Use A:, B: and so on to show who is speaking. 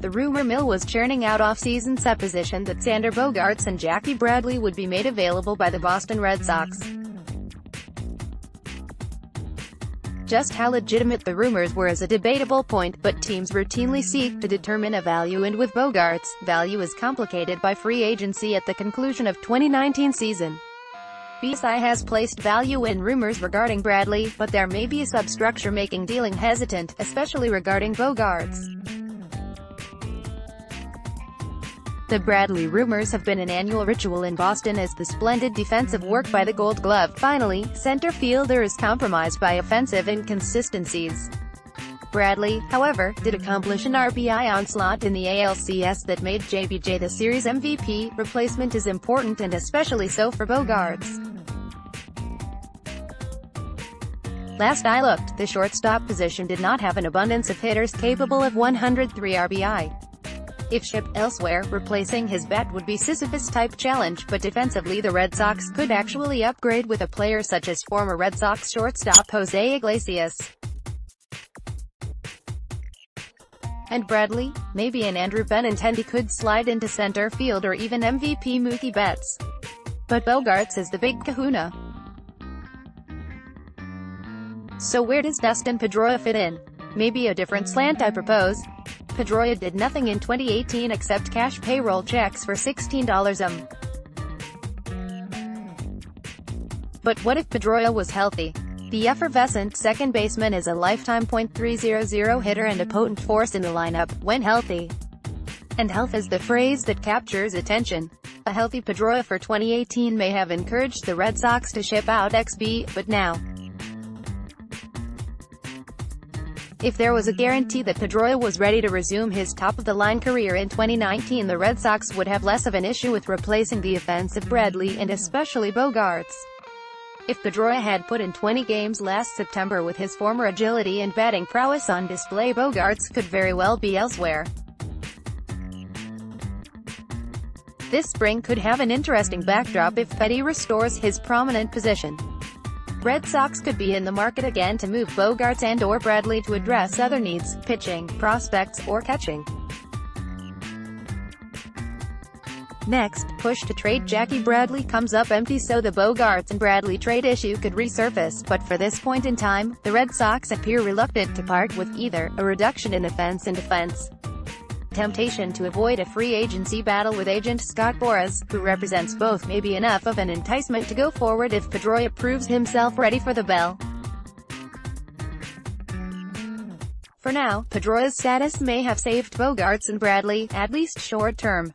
A: the rumor mill was churning out off-season supposition that Xander Bogaerts and Jackie Bradley would be made available by the Boston Red Sox. Just how legitimate the rumors were is a debatable point, but teams routinely seek to determine a value and with Bogaerts, value is complicated by free agency at the conclusion of 2019 season. BSI has placed value in rumors regarding Bradley, but there may be a substructure making dealing hesitant, especially regarding Bogaerts. The Bradley rumors have been an annual ritual in Boston as the splendid defensive work by the Gold Glove finally, center fielder is compromised by offensive inconsistencies. Bradley, however, did accomplish an RBI onslaught in the ALCS that made JBJ the series MVP. Replacement is important and especially so for Bogaerts. Last I looked, the shortstop position did not have an abundance of hitters capable of 103 RBI. If shipped elsewhere, replacing his bat would be Sisyphus-type challenge, but defensively the Red Sox could actually upgrade with a player such as former Red Sox shortstop Jose Iglesias. And Bradley, maybe an Andrew Benintendi could slide into center field or even MVP Mookie Betts. But Bogaerts is the big kahuna. So where does Dustin Pedroia fit in? Maybe a different slant I propose. Pedroia did nothing in 2018 except cash payroll checks for $16 um. But what if Pedroia was healthy? The effervescent second baseman is a lifetime .300 hitter and a potent force in the lineup, when healthy. And health is the phrase that captures attention. A healthy Pedroia for 2018 may have encouraged the Red Sox to ship out XB, but now, If there was a guarantee that Pedroia was ready to resume his top-of-the-line career in 2019 the Red Sox would have less of an issue with replacing the offensive Bradley and especially Bogaerts. If Pedroia had put in 20 games last September with his former agility and batting prowess on display Bogaerts could very well be elsewhere. This spring could have an interesting backdrop if Pedey restores his prominent position. Red Sox could be in the market again to move Bogaerts and or Bradley to address other needs, pitching, prospects, or catching. Next, push to trade Jackie Bradley comes up empty so the Bogaerts and Bradley trade issue could resurface, but for this point in time, the Red Sox appear reluctant to part with either, a reduction in offense and defense, temptation to avoid a free agency battle with agent Scott Boras, who represents both may be enough of an enticement to go forward if Pedroia proves himself ready for the bell. For now, Pedroia's status may have saved Bogaerts and Bradley, at least short term.